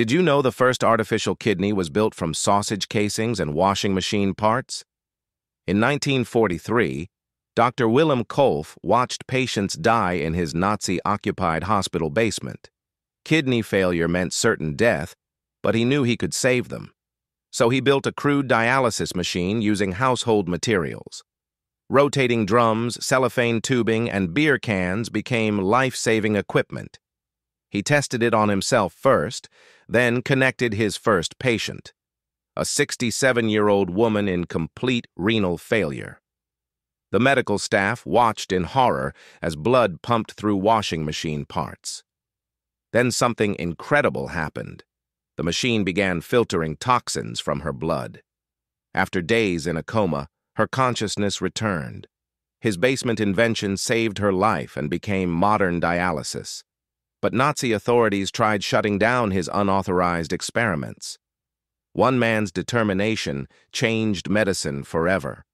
Did you know the first artificial kidney was built from sausage casings and washing machine parts? In 1943, Dr. Willem Kolff watched patients die in his Nazi-occupied hospital basement. Kidney failure meant certain death, but he knew he could save them. So he built a crude dialysis machine using household materials. Rotating drums, cellophane tubing, and beer cans became life-saving equipment. He tested it on himself first, then connected his first patient, a 67-year-old woman in complete renal failure. The medical staff watched in horror as blood pumped through washing machine parts. Then something incredible happened. The machine began filtering toxins from her blood. After days in a coma, her consciousness returned. His basement invention saved her life and became modern dialysis. But Nazi authorities tried shutting down his unauthorized experiments. One man's determination changed medicine forever.